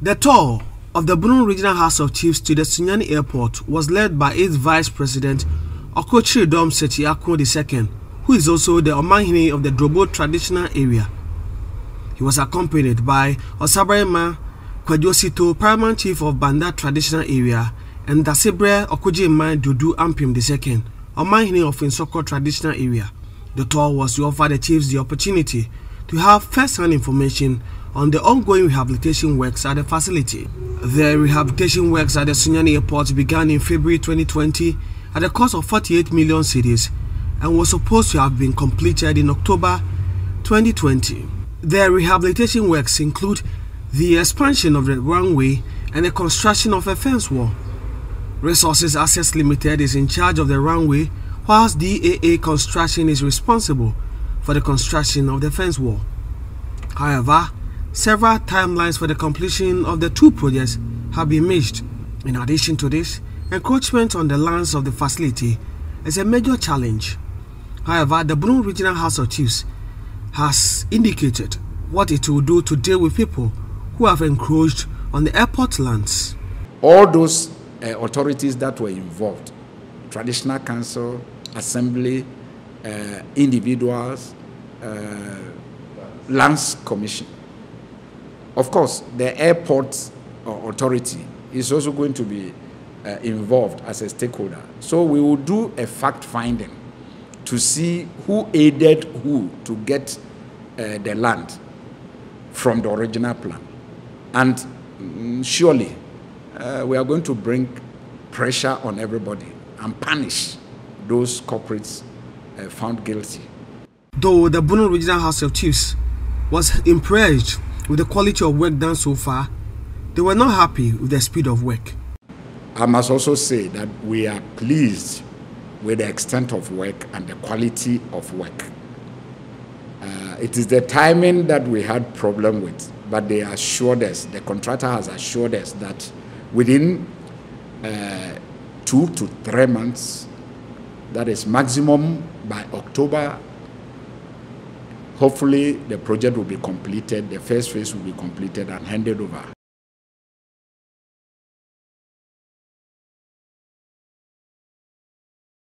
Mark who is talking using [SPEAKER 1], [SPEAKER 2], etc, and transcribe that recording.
[SPEAKER 1] The tour of the Brunei Regional House of Chiefs to the Sunyani Airport was led by its Vice President Okochiridom Setiako II, who is also the Omanhene of the Drobo traditional area. He was accompanied by Osabarema Kwadwosito, Paramount Chief of Banda traditional area, and Dasebre Okujima Dudu Ampim II, Omanhene of Insoko traditional area. The tour was to offer the chiefs the opportunity to have first-hand information on the ongoing rehabilitation works at the facility. The rehabilitation works at the Sunyani Airport began in February 2020 at a cost of 48 million cedis and was supposed to have been completed in October 2020. The rehabilitation works include the expansion of the runway and the construction of a fence wall. Resources Access Limited is in charge of the runway whilst DAA Construction is responsible for the construction of the fence wall. However, several timelines for the completion of the two projects have been missed. In addition to this, encroachment on the lands of the facility is a major challenge. However, the Bono Regional House of Chiefs has indicated what it will do to deal with people who have encroached on the airport lands.
[SPEAKER 2] All those uh, authorities that were involved, traditional council, assembly, uh, individuals, uh, lands commission. Of course, the airport authority is also going to be uh, involved as a stakeholder. So we will do a fact finding to see who aided who to get uh, the land from the original plan. And mm, surely uh, we are going to bring pressure on everybody and punish those corporates uh, found guilty.
[SPEAKER 1] Though the Bono Regional House of Chiefs was impressed with the quality of work done so far, they were not happy with the speed of work.
[SPEAKER 2] I must also say that we are pleased with the extent of work and the quality of work. Uh, it is the timing that we had problem with, but they assured us, the contractor has assured us that within uh, two to three months, that is maximum by October, hopefully the project will be completed, the first phase will be completed and handed over.